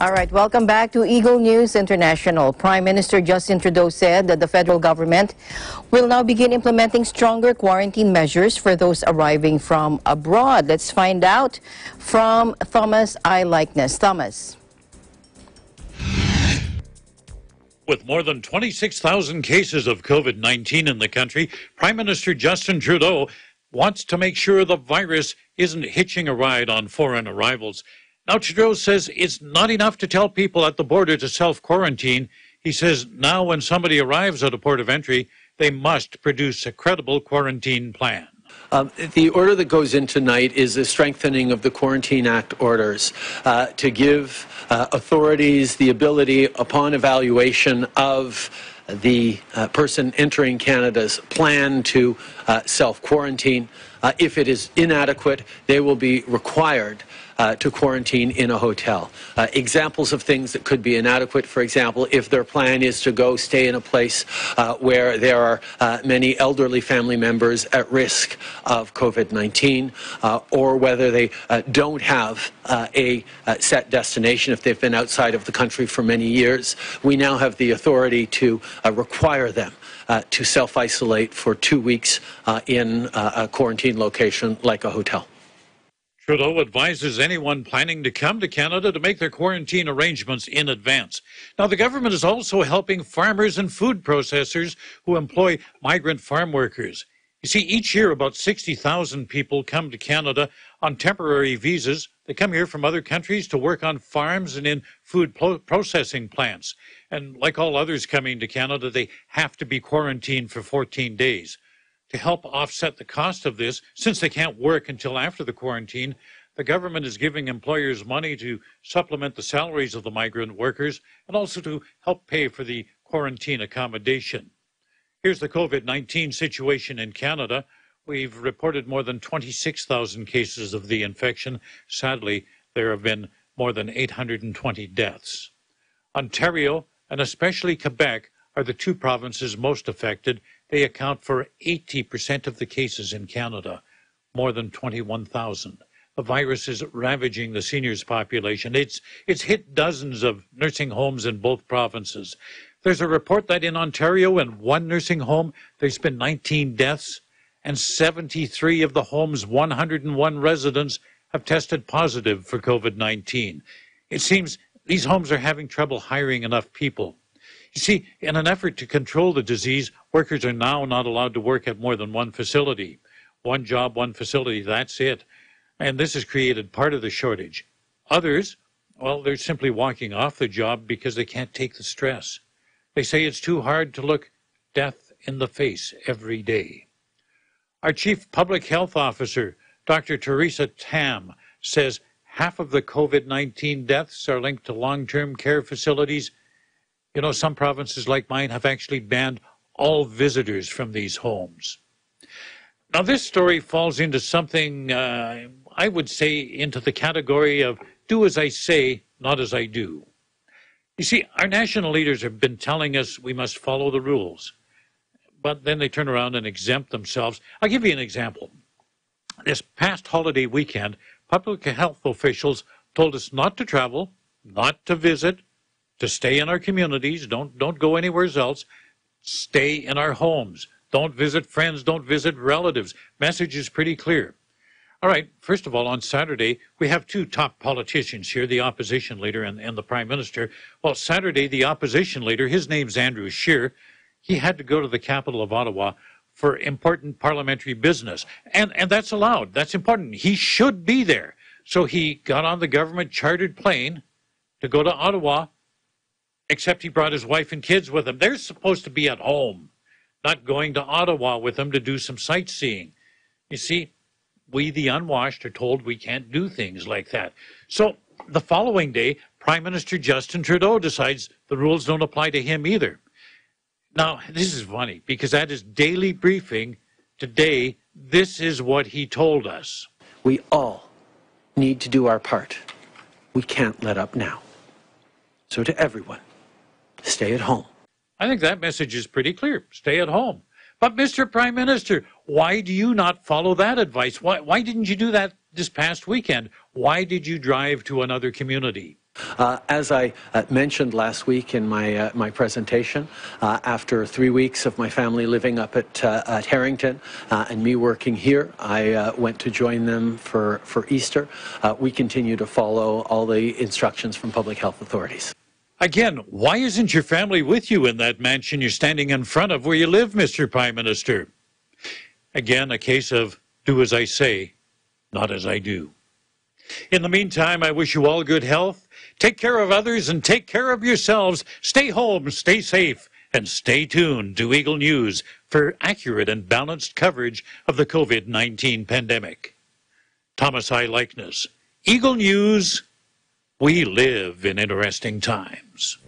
All right, welcome back to Eagle News International. Prime Minister Justin Trudeau said that the federal government will now begin implementing stronger quarantine measures for those arriving from abroad. Let's find out from Thomas I Likeness. Thomas. With more than 26,000 cases of COVID 19 in the country, Prime Minister Justin Trudeau wants to make sure the virus isn't hitching a ride on foreign arrivals. Now, Trudeau says it's not enough to tell people at the border to self quarantine. He says now, when somebody arrives at a port of entry, they must produce a credible quarantine plan. Um, the order that goes in tonight is a strengthening of the Quarantine Act orders uh, to give uh, authorities the ability, upon evaluation of the uh, person entering Canada's plan to uh, self quarantine, uh, if it is inadequate, they will be required uh, to quarantine in a hotel. Uh, examples of things that could be inadequate, for example, if their plan is to go stay in a place uh, where there are uh, many elderly family members at risk of COVID 19, uh, or whether they uh, don't have a set destination if they've been outside of the country for many years. We now have the authority to require them. Uh, to self isolate for two weeks uh, in uh, a quarantine location like a hotel. Trudeau advises anyone planning to come to Canada to make their quarantine arrangements in advance. Now, the government is also helping farmers and food processors who employ migrant farm workers. You see, each year about 60,000 people come to Canada on temporary visas. They come here from other countries to work on farms and in food processing plants. And like all others coming to Canada, they have to be quarantined for 14 days. To help offset the cost of this, since they can't work until after the quarantine, the government is giving employers money to supplement the salaries of the migrant workers and also to help pay for the quarantine accommodation. Here's the COVID 19 situation in Canada. We've reported more than 26,000 cases of the infection. Sadly, there have been more than 820 deaths. Ontario and especially Quebec are the two provinces most affected, they account for 80% of the cases in Canada, more than 21,000. The virus is ravaging the seniors population. It's, it's hit dozens of nursing homes in both provinces. There's a report that in Ontario, in one nursing home, there's been 19 deaths, and 73 of the home's 101 residents have tested positive for COVID 19. It seems these homes are having trouble hiring enough people. You see, in an effort to control the disease, workers are now not allowed to work at more than one facility. One job, one facility, that's it. And this has created part of the shortage. Others, well, they're simply walking off the job because they can't take the stress. They say it's too hard to look death in the face every day. Our Chief Public Health Officer, Dr. Theresa Tam, says half of the COVID 19 deaths are linked to long term care facilities you know, some provinces like mine have actually banned all visitors from these homes. Now, this story falls into something uh, I would say into the category of do as I say, not as I do. You see, our national leaders have been telling us we must follow the rules, but then they turn around and exempt themselves. I'll give you an example. This past holiday weekend, public health officials told us not to travel, not to visit, to stay in our communities. Don't don't go anywhere else. Stay in our homes. Don't visit friends. Don't visit relatives. Message is pretty clear. All right. First of all, on Saturday, we have two top politicians here, the opposition leader and, and the prime minister. Well, Saturday, the opposition leader, his name's Andrew Scheer, he had to go to the capital of Ottawa for important parliamentary business. And, and that's allowed. That's important. He should be there. So he got on the government chartered plane to go to Ottawa except he brought his wife and kids with him. They're supposed to be at home, not going to Ottawa with him to do some sightseeing. You see, we, the unwashed, are told we can't do things like that. So the following day, Prime Minister Justin Trudeau decides the rules don't apply to him either. Now, this is funny because at his daily briefing today, this is what he told us. We all need to do our part. We can't let up now. So, to everyone, stay at home. I think that message is pretty clear. Stay at home. But, Mr. Prime Minister, why do you not follow that advice? Why, why didn't you do that this past weekend? Why did you drive to another community? Uh, as I uh, mentioned last week in my uh, my presentation, uh, after three weeks of my family living up at uh, at Harrington uh, and me working here, I went to join them for for Easter. we continue to follow all the instructions from public health authorities. Again, why isn't your family with you in that mansion you're standing in front of where you live, Mr. Prime Minister? Again, a case of do as I say, not as I do. In the meantime, I wish you all good health. Take care of others and take care of yourselves. Stay home, stay safe, and stay tuned to Eagle News for accurate and balanced coverage of the COVID 19 pandemic. Thomas I. Likeness, Eagle News. We live in interesting times news.